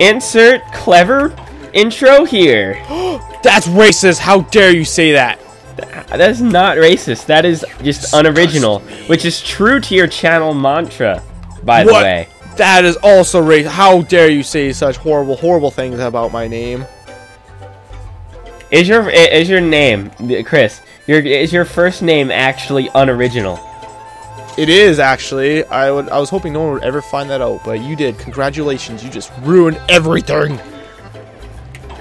Insert clever intro here. That's racist. How dare you say that? That is not racist. That is just unoriginal, which is true to your channel mantra, by the What? way. That is also racist. How dare you say such horrible, horrible things about my name? Is your is your name, Chris? Your is your first name actually unoriginal? It is actually. I would. I was hoping no one would ever find that out, but you did. Congratulations. You just ruined everything.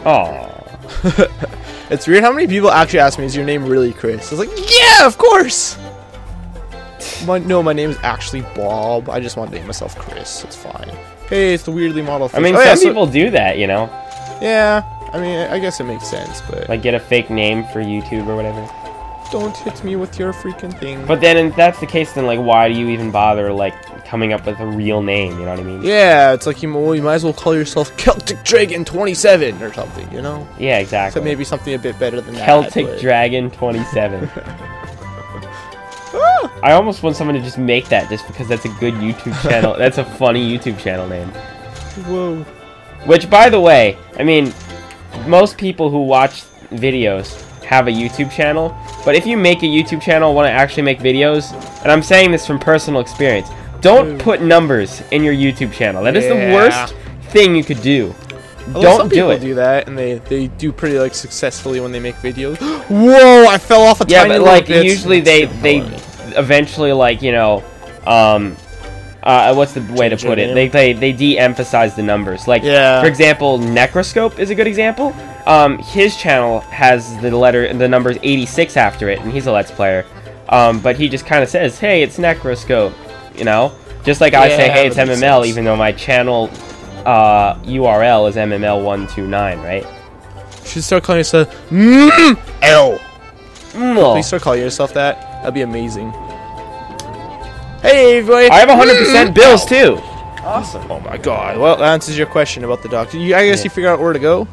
Oh, It's weird how many people actually ask me, "Is your name really Chris?" I was like, "Yeah, of course." My, no, my name is actually Bob. I just want to name myself Chris. It's fine. Hey, it's the weirdly modeled. I mean, oh, some yeah, so- people do that, you know, yeah. I mean, I guess it makes sense, but like get a fake name for YouTube or whatever. Don't hit me with your freaking thing. But then, if that's the case, then like, why do you even bother like coming up with a real name? You know what I mean? yeah, it's like you, well, you might as well call yourself Celtic Dragon 27 or something, you know? Yeah, exactly. So maybe something a bit better than Celtic that. but- Dragon 27. I almost want someone to just make that just because that's a good YouTube channel. that's a funny YouTube channel name. Whoa. Which, by the way, I mean, most people who watch videos have a YouTube channel. But if you make a YouTube channel, want to actually make videos, and I'm saying this from personal experience, don't Ooh. put numbers in your YouTube channel. That is Yeah. the worst thing you could do. Although don't some do people it. do that, and they they do pretty like successfully when they make videos. Whoa! I fell off a Yeah, tiny but like bit. usually they they eventually like you know, um, uh, what's the way to Change put it? name? They they they de-emphasize the numbers. Like Yeah. for example, Necroscope is a good example. Um, his channel has the letter the numbers 86 after it, and he's a Let's Player. Um, but he just kind of says, "Hey, it's Necroscope," you know, just like I say, "Hey, it's MML," sense. even though my channel uh, URL is MML129, right? You should start calling yourself mm, L. Mm. Please start calling yourself that. That'd be amazing. Hey, everybody! I have 100% bills too. Awesome. Oh my god. Well, that answers your question about the doctor. You, I guess Yeah. you figured out where to go.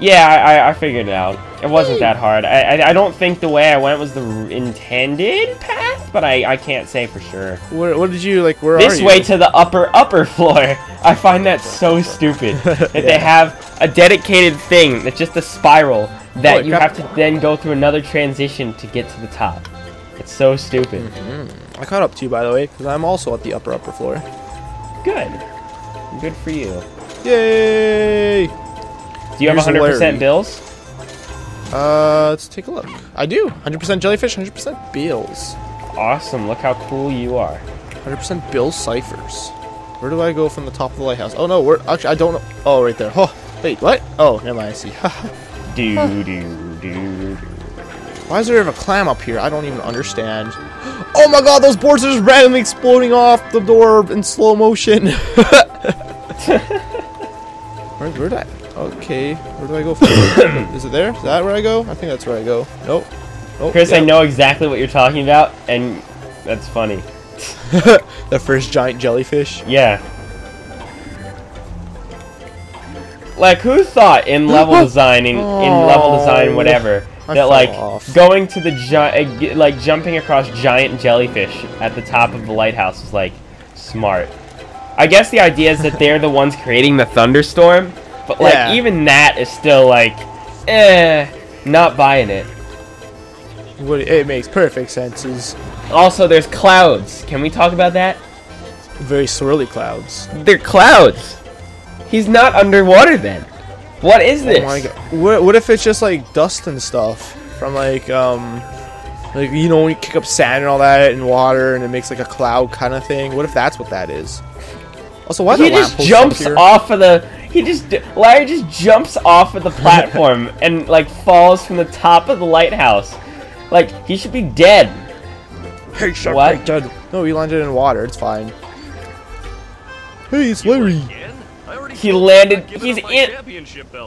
Yeah, I, I- I figured it out. It wasn't that hard. I, I, I don't think the way I went was the intended path, but I, I can't say for sure. Where, what did you like? Where are This way to the upper, upper floor. I find that so stupid. That they have a dedicated thing that's just a spiral that oh, Holy you have to then go through another transition to get to the top. It's so stupid. Mm-hmm. I caught up to you, by the way, because I'm also at the upper upper floor. Good. Good for you. Yay! Do you have 100% Larry. bills? Uh, let's take a look. I do. 100% jellyfish, 100% bills. Awesome. Look how cool you are. 100% bill ciphers. Where do I go from the top of the lighthouse? Oh no, where? Actually, I don't know. Oh, right there. Oh, wait, what? Oh, never mind. I see. Do, do, do. do. Why is there a clam up here? I don't even understand. Oh my god, those boards are just randomly exploding off the door in slow motion. where, where did I? Okay, where do I go is it there? Is that where I go? I think that's where I go. Nope. Nope. Chris, I know exactly what you're talking about, and that's funny. the first giant jellyfish. Yeah. Like, who thought in level designing, in level design, Oh, whatever, I that like off. going to the gi- uh, like jumping across giant jellyfish at the top of the lighthouse was like smart. I guess the idea is that they're the ones creating the thunderstorm, but like Yeah. even that is still like, eh, not buying it. What, it makes perfect sense. Is Also, there's clouds. Can we talk about that? very swirly clouds. They're clouds. He's not underwater then. What is this? Oh my god. What, what if it's just like dust and stuff from like um like you know when you kick up sand and all that in water and it makes like a cloud kind of thing. What if that's what that is? Also, why he just jumps off of the. He just Larry just jumps off of the platform and like falls from the top of the lighthouse. Like he should be dead. Hey, shark What? break dead. No, he landed in water. It's fine. Hey, it's Larry. He landed. He's in.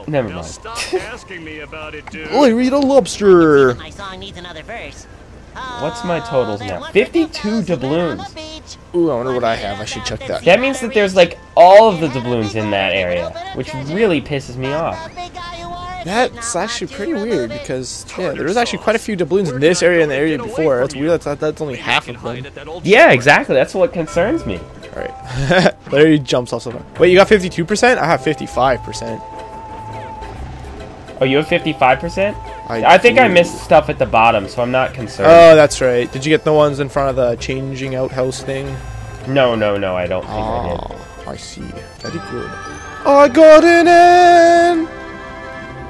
Never mind. Stop asking me about it, dude. Larry the lobster. My song needs another verse. What's my totals now? 52 the hell's the doubloons. on the beach? Ooh, I wonder what I have. I should check that. That means that there's like all of the doubloons in that area, which really pisses me off. That's actually pretty weird because yeah, there was actually quite a few doubloons in this area and the area before. That's weird. That's that's only half of them. Yeah, exactly. That's what concerns me. Alright. Larry jumps off so far. Wait, you got 52%? I have 55%. Oh, you have 55%? I, I think I missed stuff at the bottom, so I'm not concerned. Oh, that's right. Did you get the ones in front of the changing outhouse thing? no, no, no, I don't think I did. Oh, I see. Very good. I got an N!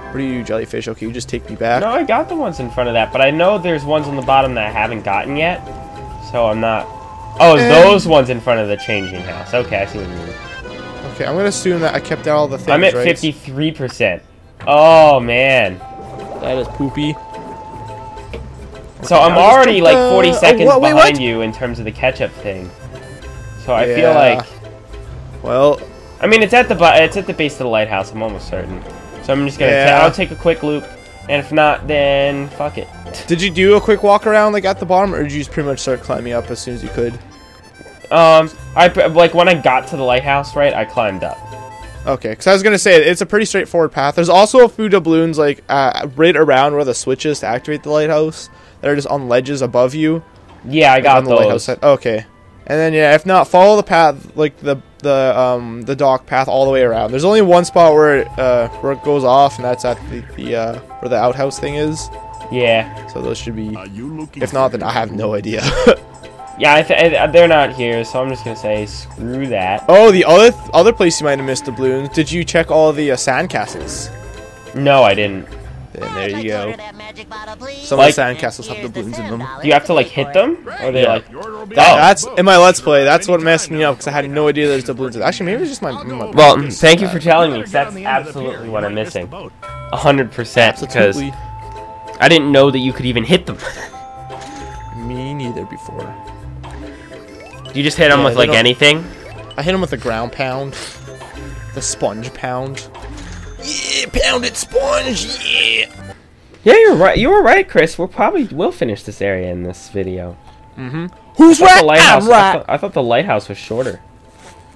What are you, jellyfish? Okay, you just take me back. No, I got the ones in front of that, but I know there's ones on the bottom that I haven't gotten yet, so I'm not... Oh, And- those ones in front of the changing house. Okay, I see what you mean. Okay, I'm gonna assume that I kept out all the things, I'm at right? 53%. Oh, man. That is poopy. So I'm already like uh, 40 oh, seconds what- wait, behind what? you in terms of the catch-up thing. So I Yeah. feel like... Well, I mean, it's at the bu- it's at the base of the lighthouse. I'm almost certain. So I'm just gonna. Yeah. ta- I'll take a quick loop, and if not, then fuck it. did you do a quick walk around like at the bottom, or did you just pretty much start climbing up as soon as you could? Um, I like when I got to the lighthouse, right? I climbed up. Okay, because I was gonna say it's a pretty straightforward path. There's also a few doubloons like uh, right around where the switch is to activate the lighthouse that are just on ledges above you. Yeah, I got on the lighthouse those. side. Okay, and then yeah, if not, follow the path like the the um the dock path all the way around. There's only one spot where it uh where it goes off, and that's at the the uh where the outhouse thing is. Yeah, So those should be. Are you looking If not, then I have no idea. yeah. I th- I- they're not here, so I'm just gonna say screw that. oh, the other th- other place you might have missed the doubloons. Did you check all the uh, sand castles? No, I didn't. Then there you go. Some Some Like- of the sand castles have doubloons in them. Do you have to like hit them, or are they Yeah. like? Oh. That's in my let's play. That's what messed me up because I had no idea there's doubloons. Actually, maybe it's just my. my Well, thank you for telling me. 'cause that's absolutely what I'm missing. A hundred percent, because I didn't know that you could even hit them. Me neither before. You just hit him Yeah, with like anything. I hit him with the ground pound, the sponge pound. Yeah, pound it, sponge. Yeah. Yeah, you're right. You were right, Chris. We'll probably will finish this area in this video. Mm-hmm. Who's I thought right? the lighthouse. I'm I, right. thought, I thought the lighthouse was shorter.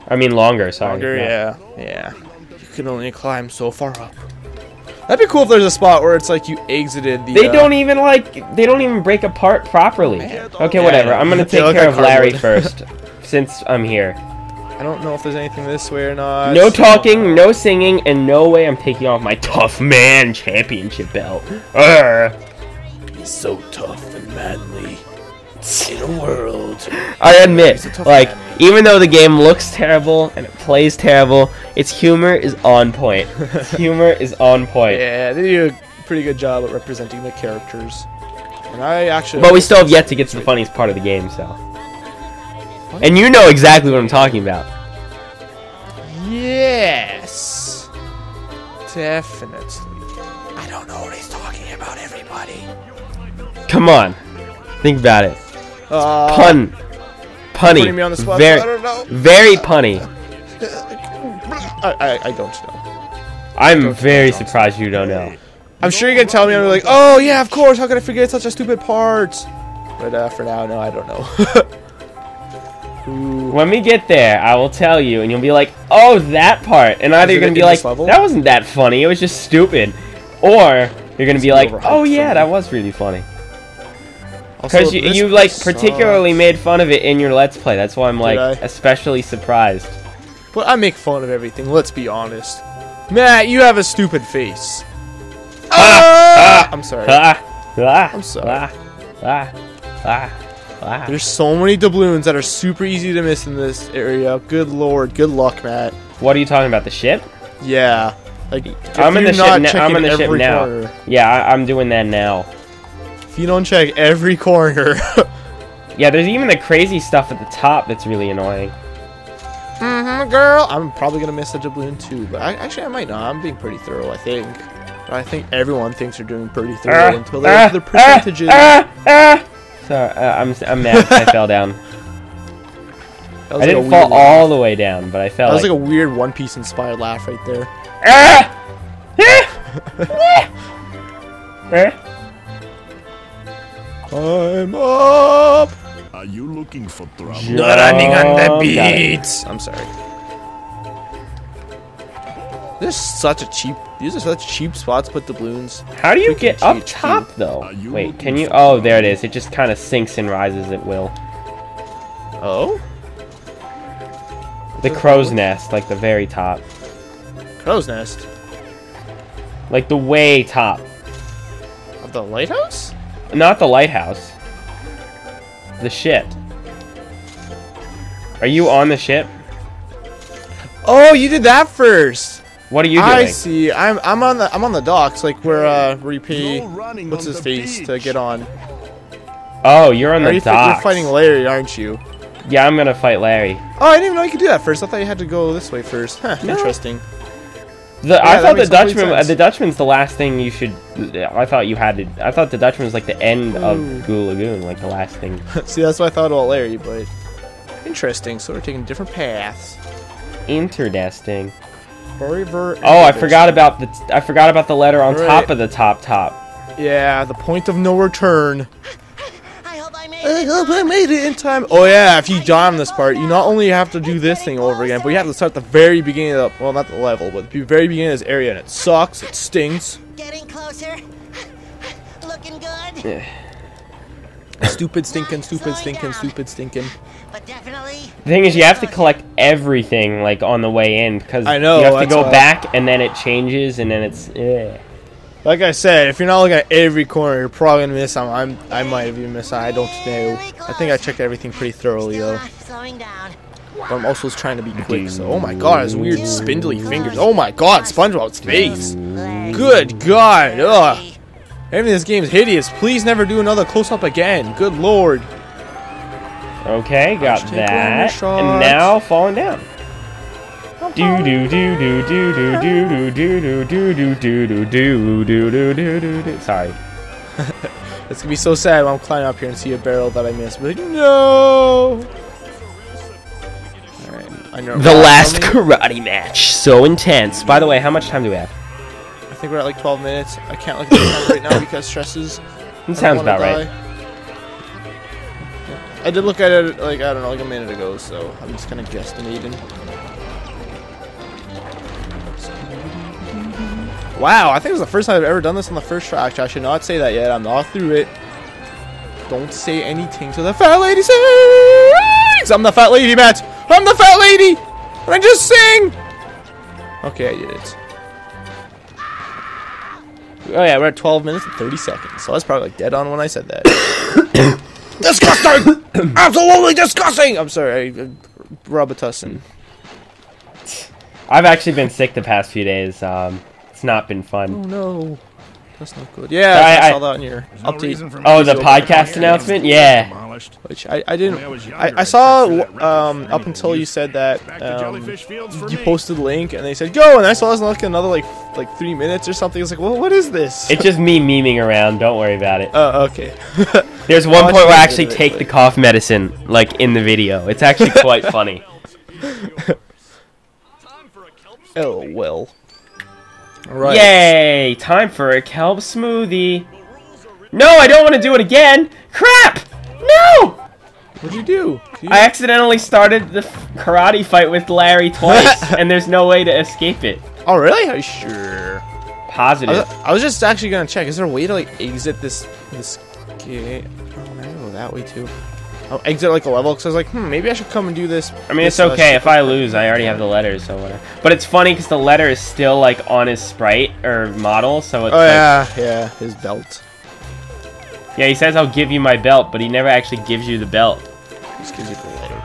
I mean longer. Sorry. Longer, yeah, yeah. You can only climb so far up. That'd be cool if there's a spot where it's like you exited the. They uh, don't even like. They don't even break apart properly. Okay, Yeah, whatever. I know. I'm gonna take care like of Larry first, since I'm here. I don't know if there's anything this way or not. No talking, no singing, and no way I'm taking off my tough man championship belt. Urgh. He's so tough and manly. In a world. I admit, like, man. even though the game looks terrible and it plays terrible, its humor is on point. Its humor is on point. Yeah, they do a pretty good job at representing the characters. And I actually. But we still have yet to get to the funniest part of the game, so. And you know exactly what I'm talking about. Yes. Definitely. I don't know what he's talking about, everybody. Come on. Think about it. Uh, Pun. Punny. Putting me on the spot. Very, I don't know. very punny. I, I, I don't know. I'm very surprised you don't know. I'm sure you're gonna tell me. I'm like, oh yeah, of course. How could I forget such a stupid part? But uh, for now, no, I don't know. When we get there, I will tell you, and you'll be like, "Oh, that part," and either you're gonna be like, level? "That wasn't that funny. It was just stupid," or you're gonna be like, "Oh yeah, me. that was really funny." Because you, you like sucks. particularly made fun of it in your Let's Play. That's why I'm like especially surprised. But I make fun of everything. Let's be honest. Matt, you have a stupid face. Ah! I'm sorry. Ah, ah, I'm sorry. Ah, ah, ah, ah. There's so many doubloons that are super easy to miss in this area. Good lord, good luck, Matt. What are you talking about? The ship? Yeah. Like, I'm in the ship. Na- I'm in the ship now. corner- Yeah, I, I'm doing that now. if you don't check every corner, Yeah, there's even the crazy stuff at the top that's really annoying. Hmm girl, I'm probably gonna miss a doubloon too. But I, actually, I might not. I'm being pretty thorough, I think. But I think everyone thinks they're doing pretty thorough Ah, until they're look at the percentages. Ah, ah, Sorry, uh, I'm I'm mad. I fell down. That I like didn't fall weird- all the way down, but I fell. That was like, like a weird One Piece inspired laugh right there. Ah! Ah! Ah! I'm up. Are you looking for trouble? Not running on the Got it. beat. I'm sorry. This is such a cheap. These are such cheap spots. to Put doubloons. How do you Freaking get up THQ. top though? Wait, can you? Oh, there it is. It just kind of sinks and rises at will. Oh. The crow's nest, like the very top. Crow's nest Like the way top. of the lighthouse. Not the lighthouse. The ship. Are you on the ship? Oh, you did that first. What are you doing? I see. I'm I'm on the I'm on the docks, like where uh where you pay what's his face beach. to get on. Oh, you're on Are the you fi- you're fighting Larry, aren't you? Yeah, I'm gonna fight Larry. Oh, I didn't even know you could do that first. I thought you had to go this way first. Huh, No. interesting. The, I thought the Dutchman. uh, sense. The Dutchman's the last thing you should. I thought you had to. I thought the Dutchman was like the end of Ooh. Goo Lagoon, like the last thing. see, that's what I thought about Larry, but interesting. So we're taking different paths. Interesting. Very, very. Oh, I forgot about the. I forgot about the letter on Right. top of the top top. Yeah, the point of no return. I hope I made I it. hope I made it in time. Oh yeah, if you die on this part, you not only have to do this thing over again, but you have to start at the very beginning of the well, not the level, but the very beginning of this area, and it sucks. It stings. Getting closer. Looking good. Stupid stinking, stupid stinking, stupid stinking. But definitely. The thing is, you have to collect everything like on the way in because I know, you have to go back and then it changes and then it's. Eh. Like I said, if you're not looking at every corner, you're probably gonna miss some. I'm, I might have even missed. I don't know. I think I checked everything pretty thoroughly though. not slowing down. But I'm also trying to be quick. So, oh my god, his weird spindly fingers. Oh my god, SpongeBob's face. Good god, ugh. Everything in this game is hideous. Please never do another close up again. Good lord. Okay, got take one that. And now falling down. Do do do do do do do do do do do do do do do do do do do. Sorry. It's gonna be so sad when I'm climbing up here and see a barrel that I missed. Be like, no. Alright, I know. The last karate match, so intense. By the way, how much time do we have? I think we're at like 12 minutes. I can't look at the time right now because stresses. It sounds about wanna right. I did look at it like I don't know, like a minute ago. So I'm just kind of guesstimating. Wow, I think it was the first time I've ever done this on the first try. Actually, I should not say that yet. I'm not through it. Don't say anything to the fat lady sings. I'm the fat lady, Matt. I'm the fat lady. And I just sing. Okay, I did it. Oh yeah, we're at 12 minutes and 30 seconds. So I was probably like dead on when I said that. disgusting! Absolutely disgusting! I'm sorry, I, uh, Robitussin. I've actually been sick the past few days. Um, it's not been fun. Oh fun. no. That's not good. Yeah, I- I, I- saw that in your There's no update. reason for me Oh, the podcast announcement? Yeah. Demolished. Which I, I didn't. I younger, I, I saw check for that um, up until you said that um, Jellyfish Fields for you posted the link and they said go, and I saw it was like another like like three minutes or something. I was like, well, what is this? It's just me memeing around. Don't worry about it. Oh, okay. There's one point where I actually actually look at it, take but- the cough medicine, like in the video. It's actually quite funny. oh well. Right. Yay! Time for a kelp smoothie. No, I don't want to do it again. Crap! No! What'd you do? I accidentally started the f- karate fight with Larry twice, and there's no way to escape it. oh really? Are you sure? I Positive. was, I was just actually gonna check. Is there a way to like exit this this gate? Oh, I go that way too. I'll exit like a level because I was like, hmm, maybe I should come and do this. I mean, it's this, uh, okay. If I lose, I already have the letters, so whatever. But it's funny because the letter is still like on his sprite or model, so it's Oh like, yeah, yeah, his belt. yeah. He says I'll give you my belt, but he never actually gives you the belt. Just gives you the letter.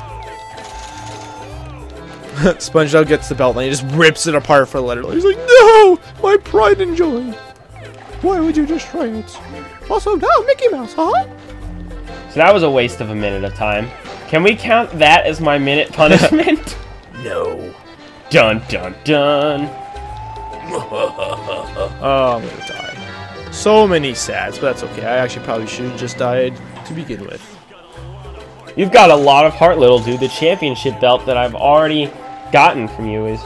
SpongeBob gets the belt and he just rips it apart for the letter. He's like, no, my pride and joy. Why would you destroy it? Also, no, Mickey Mouse, huh? So that was a waste of a minute of time. Can we count that as my minute punishment? No. dun dun dun. Oh, I'm gonna die. So many sads, but that's okay. I actually probably should have just died to begin with. You've got a lot of heart, little dude. The championship belt that I've already gotten from you is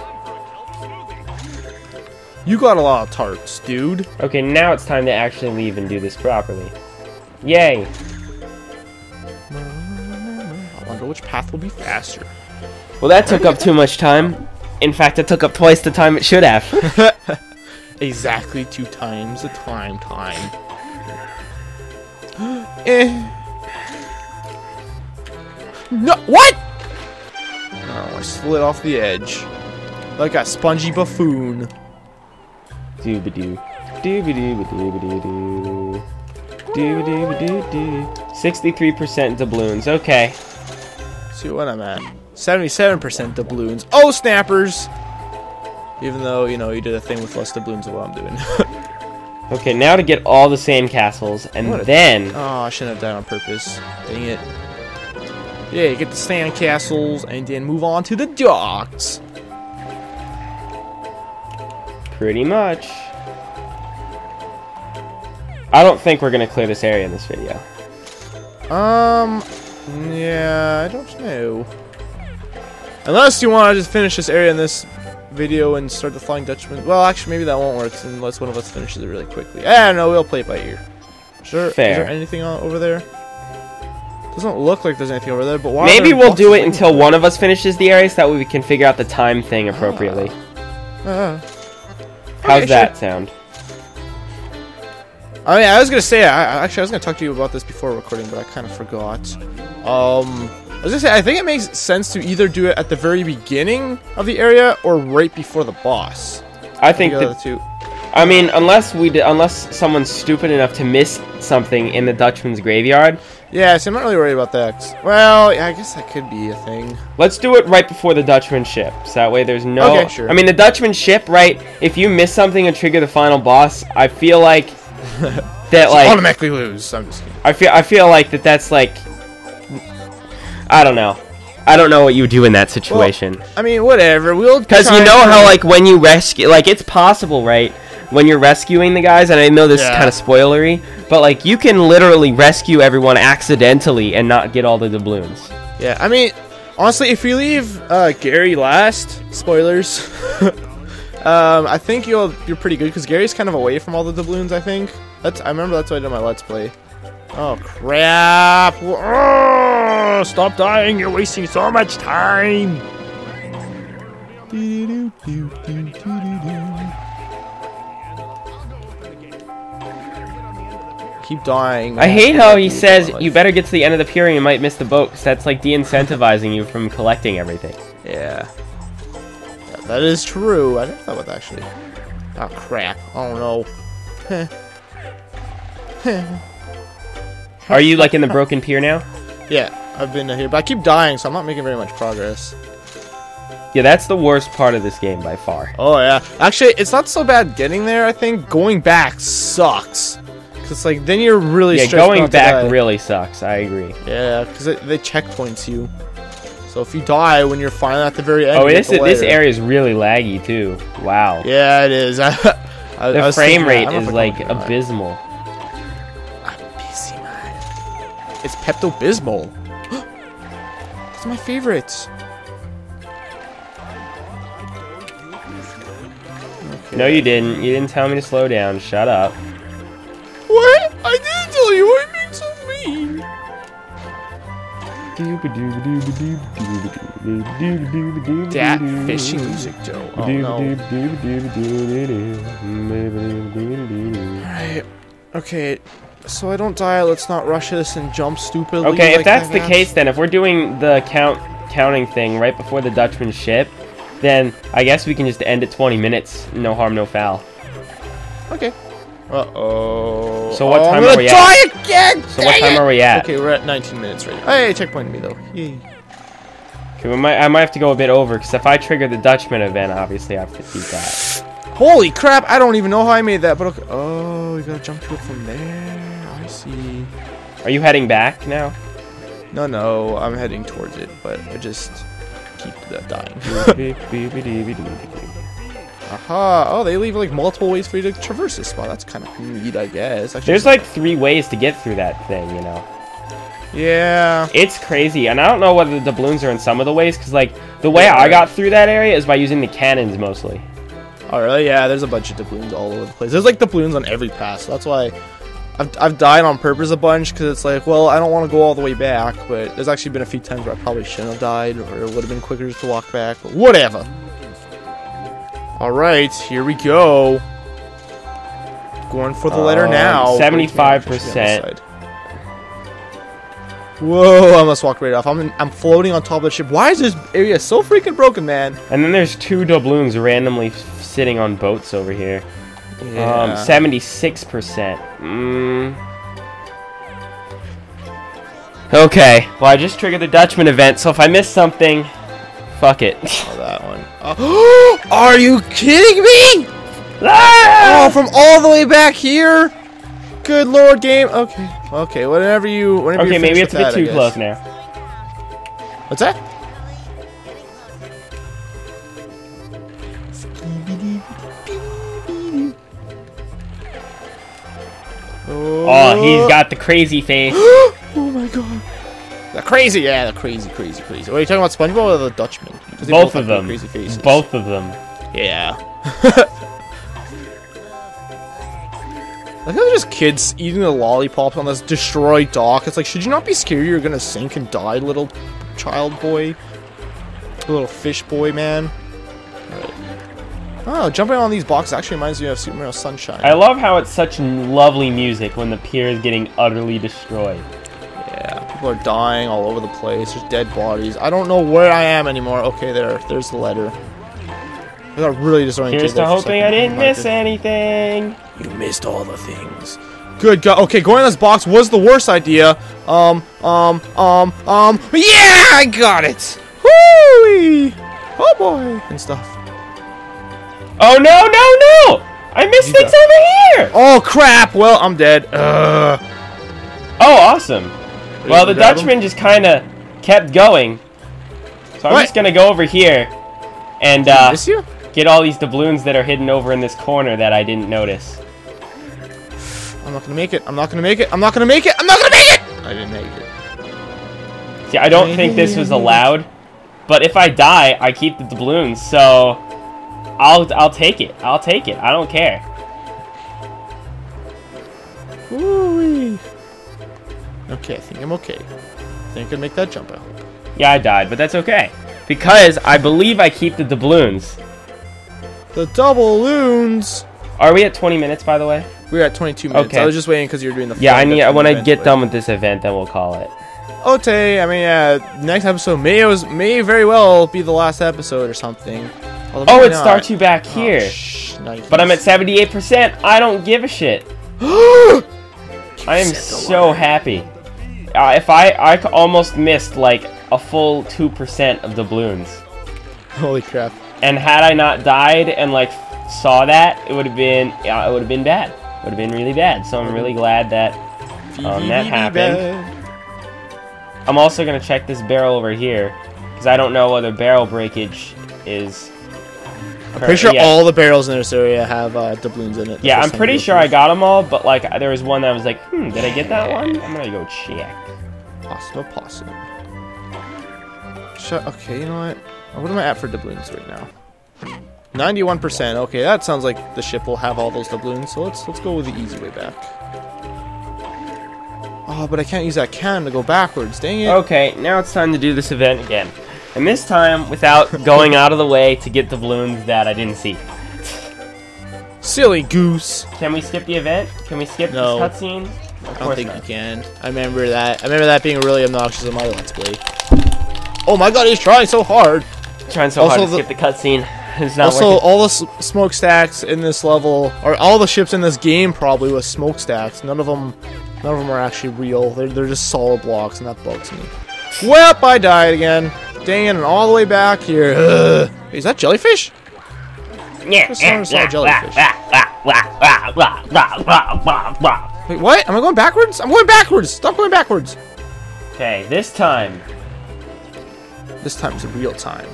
You got a lot of tarts, dude. okay. Now it's time to actually leave and do this properly. Yay! Which path will be faster. Well, that took up too much time. In fact, it took up twice the time it should have. Exactly two times the time time. eh. No, what? Oh, I slid off the edge. Like a spongy buffoon. Doobadoo. Doobadoo-ba-doo-ba-doo-doo. Doobadoo-ba-doo-doo. 63% doubloons. Okay. See what I'm at. 77% doubloons. Oh, snappers! Even though, you know, you did a thing with less doubloons of what I'm doing. Okay, now to get all the sand castles, and What then... oh, I shouldn't have died on purpose. Dang it. Yeah, you get the sand castles, and then move on to the docks. Pretty much. I don't think we're gonna clear this area in this video. Um, yeah, I don't know. Unless you want to just finish this area in this video and start the Flying Dutchman. Well, actually, maybe that won't work unless one of us finishes it really quickly. I don't know. We'll play it by ear. Sure. Is Fair. there anything over there? Doesn't look like there's anything over there, but why? Maybe we'll do it until one of us finishes the area, so that way we can figure out the time thing appropriately. Uh, How's okay, that sure. sound? I mean, I was gonna say, I, actually, I was gonna talk to you about this before recording, but I kind of forgot. Um, I was gonna say, I think it makes sense to either do it at the very beginning of the area or right before the boss. I think the that two. I mean, unless we unless someone's stupid enough to miss something in the Dutchman's graveyard, Yeah, so I'm not really worried about that. Well, yeah, I guess that could be a thing. let's do it right before the Dutchman ship. So that way there's no. Okay, sure. I mean, the Dutchman ship, right? If you miss something and trigger the final boss, I feel like that, like, automatically lose. I'm just kidding. I feel I feel like that that's like, I don't know. I don't know what you do in that situation. I mean, whatever. We'll Because you know how like when you rescue, like it's possible, right? When you're rescuing the guys, and I know this is kind of spoilery, but like you can literally rescue everyone accidentally and not get all the doubloons. Yeah, I mean, honestly, if we leave uh, Gary last, spoilers. um, I think you'll you're pretty good because Gary's kind of away from all the doubloons. I think that's I remember that's what I did my let's play. Oh crap! Oh, stop dying! You're wasting so much time. Keep dying. I hate how he says you better get to the end of the pier and you might miss the boat, 'cause that's like de-incentivizing you from collecting everything. Yeah. That is true. I never thought about that was actually. Oh crap. Oh no. Are you like in the broken pier now? Yeah, I've been here, but I keep dying, so I'm not making very much progress. Yeah, that's the worst part of this game by far. Oh yeah. Actually, it's not so bad getting there. I think going back sucks. Cause like then you're really Yeah, going back really sucks. I agree. Yeah, because they checkpoints you. So if you die when you're finally at the very end, Oh, this this area is really laggy too. Wow. Yeah, it is. I, I, I The was frame rate is I like abysmal. Abysmal. It's Pepto Bismol. It's my favorite. No, you didn't. You didn't tell me to slow down. Shut up. What? I didn't tell you. I That fishing music, Joe. Oh no. Alright. Okay. So I don't die. Let's not rush this and jump stupidly. Okay, if like that's the case, then if we're doing the count counting thing right before the Dutchman ship, then I guess we can just end at 20 minutes. No harm, no foul. Okay. Uh oh. So what oh, time I'm are gonna we at? die again. So what time it! are we at? Okay, we're at 19 minutes right now. Hey, checkpoint me though. Yay. Okay, we might, I might have to go a bit over because if I trigger the Dutchman event, obviously I have to beat that. Holy crap! I don't even know how I made that, but okay. Oh, you gotta jump to it from there. I see. Are you heading back now? No, no, I'm heading towards it, but I just keep the dying. Aha! Oh, they leave like multiple ways for you to traverse this spot. That's kind of neat, I guess. Actually, There's like three ways to get through that thing, you know. yeah. It's crazy, and I don't know whether the doubloons are in some of the ways, because like the way I got through that area is by using the cannons mostly. Oh, really? Yeah, there's a bunch of doubloons all over the place. There's like doubloons on every pass. So that's why I've, I've died on purpose a bunch because it's like, well, I don't want to go all the way back. But there's actually been a few times where I probably shouldn't have died, or it would have been quicker just to walk back. Whatever. All right, here we go. Going for the letter Um, now. 75%. Wait, yeah, I should be on this side. Whoa, I almost walked right off. I'm, in, I'm floating on top of the ship. Why is this area so freaking broken, man? And then there's two doubloons randomly f- sitting on boats over here. Um, Yeah. 76%. Mm. Okay. Well, I just triggered the Dutchman event, so if I miss something, fuck it. Oh, that one. Oh, are you kidding me? Oh, Ah! from all the way back here? Good lord, game. Okay, okay. whatever you, whenever okay, maybe it's a bit that, too close now. What's that? Oh, he's got the crazy face. Oh my god. The crazy, yeah, the crazy, crazy, crazy. What are you talking about, SpongeBob or the Dutchman? they Both of them. Crazy faces. Both of them. Yeah. Like how just kids eating the lollipops on this destroyed dock. It's like, should you not be scared you're gonna sink and die, little child boy? Little fish boy, man. Oh, jumping on these boxes actually reminds me of Super Mario Sunshine. I love how it's such lovely music when the pier is getting utterly destroyed. People are dying all over the place. There's dead bodies. I don't know where I am anymore. Okay, there. There's the letter. I got really disoriented. Here's to hoping. I didn't miss anything. You missed all the things. Good God. Okay, going in this box was the worst idea. Um, um, um, um. Yeah, I got it. Woo! Oh boy, and stuff. Oh no, no, no! I missed You things over here! Oh crap. Well, I'm dead. Ugh. Oh, awesome. Well, the? Dutchman just kind of kept going. So I'm What? just going to go over here and uh, get all these doubloons that are hidden over in this corner that I didn't notice. I'm not gonna make it. I'm not gonna make it. I'm not gonna make it. I'm not gonna make it. I didn't make it. See, I don't think this was allowed, but if I die, I keep the doubloons, so I'll I'll take it. I'll take it. I don't care. Woo-wee. Okay, I think I'm okay. I think I can make that jump. I hope. Yeah, I died, but that's okay. Because I believe I keep the doubloons. The double loons. Are we at 20 minutes, by the way? We're at 22 minutes. Okay. I was just waiting because you were doing the. Yeah, I need. When I get done with this event, then we'll call it. Ote, I mean, yeah, next episode may was may very well be the last episode or something. Although Oh, it not. starts you back Oh, here. shh. But I'm at 78%. I don't give a shit. I am so happy. Uh, if I almost missed like a full 2% of the doubloons. Holy crap! And had I not died and like saw that, it would have been yeah, it would have been bad. Would have been really bad. So I'm really glad that Um, that happened. I'm also gonna check this barrel over here because I don't know whether barrel breakage is. I'm pretty sure yeah. all the barrels in this area have uh, doubloons in it. Yeah, I'm pretty sure. I got them all, but like there was one that I was like, hmm, did I get that one? I'm gonna go check. Possible, possible. Shut. Okay, you know what? What am I at for doubloons right now? 91%. Okay, that sounds like the ship will have all those doubloons. So let's let's go with the easy way back. Oh, but I can't use that can to go backwards. Dang it. Okay, now it's time to do this event again, and this time without going out of the way to get the doubloons that I didn't see. Silly goose. Can we skip the event? Can we skip No. this cutscene? I don't think not. you can. I remember that. I remember that being really obnoxious in my Let's Play. Oh my god, he's trying so hard. Trying so hard to the- skip the cutscene. It's not also, working. all the s- smokestacks in this level, or all the ships in this game probably was smokestacks. None of them, none of them are actually real. They're, they're just solid blocks, and that bugs me. Well, I died again. Dang it, and all the way back here. Ugh. Is that jellyfish? Yeah. Just sounded like jellyfish. Wait, what? Am I going backwards? I'm going backwards. Stop going backwards. Okay, this time, This time is real time.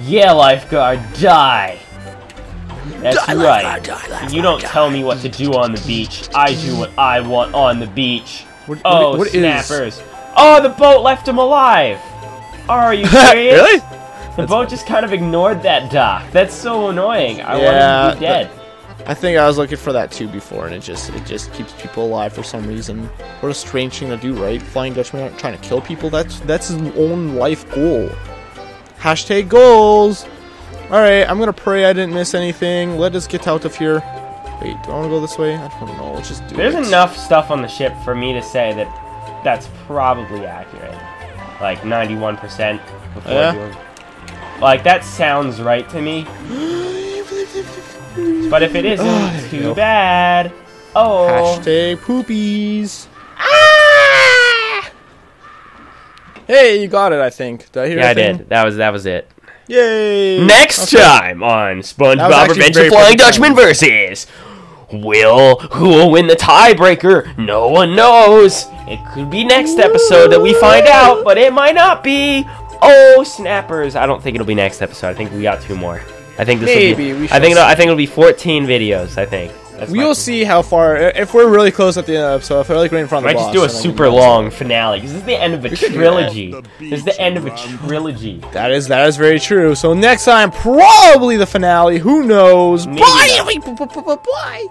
yeah, lifeguard, die. That's right. You don't tell me what to do on the beach. I do what I want on the beach. What, Oh, what- what is- snappers. Oh, the boat left him alive. Are you serious? really? The boat just kind of ignored that dock. That's so annoying. I Yeah, wanted to be dead. I think I was looking for that too before, and it just it just keeps people alive for some reason. What a strange thing to do, right? Flying Dutchman aren't trying to kill people. That's that's his own life goal. Hashtag goals. All right, I'm gonna pray I didn't miss anything. Let us get out of here. Wait, do I want to go this way? I don't know. Let's just do There's it. enough stuff on the ship for me to say that that's probably accurate. Like 91% before Yeah? doing. Like that sounds right to me. But if it isn't, too go. bad. Oh. Hashtag poopies. Ah! Hey, you got it. I think. Did I hear? Yeah, I did. That was that was it. Yay! Next Okay. time on SpongeBob Adventure Flying Dutchman versus Will who will win the tiebreaker? No one knows. It could be next episode that we find out, but it might not be. Oh, snappers! I don't think it'll be next episode. I think we got two more. I think this will Maybe, be. we I think it'll. I think it'll be 14 videos. I think. That's We'll see how far. If we're really close at the end of the episode, if we're like right in front of Might the just boss, do a super can- long finale. This is the end of a could do that. trilogy. This is the end of a trilogy. That is that is very true. So next time, probably the finale. Who knows? Maybe Bye. not. Bye. Bye.